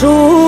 Jesús.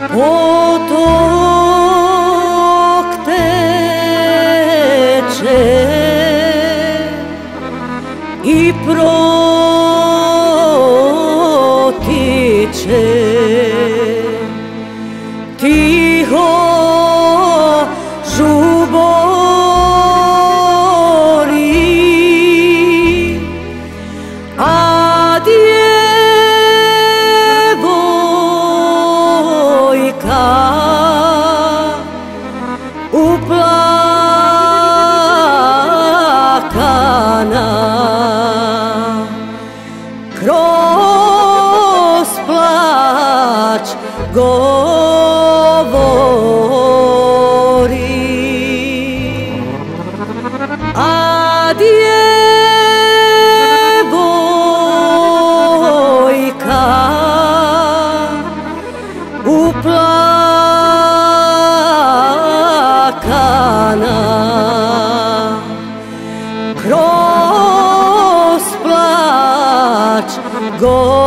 我多 uplakana. Kroz plać rozplač govori.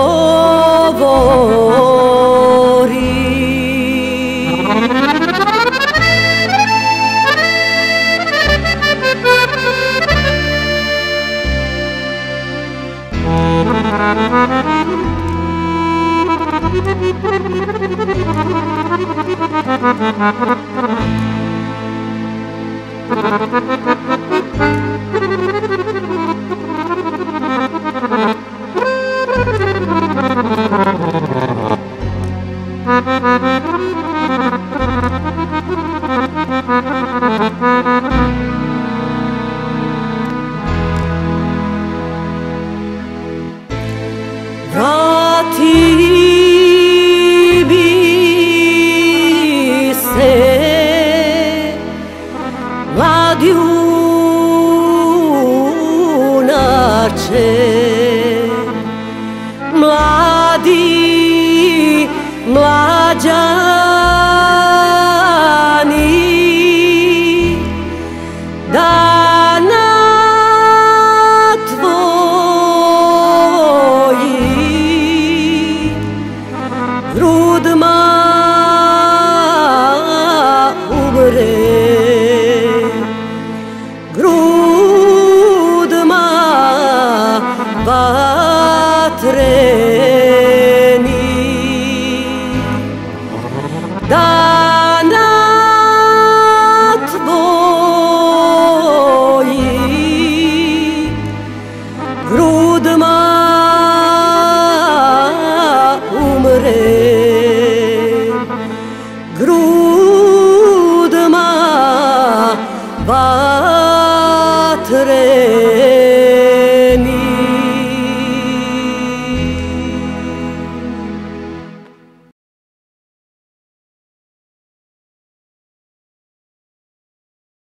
diunače Mladi, mlađa করে